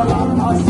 Ramana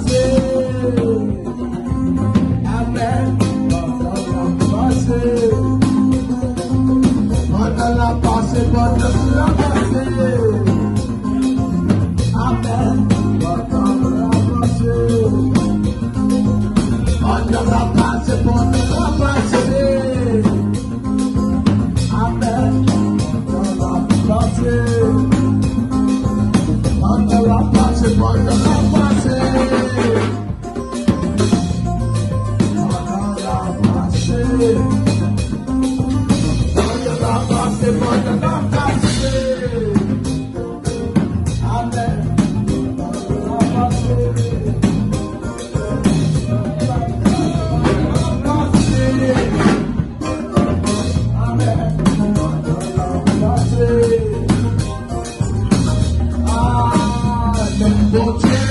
more time.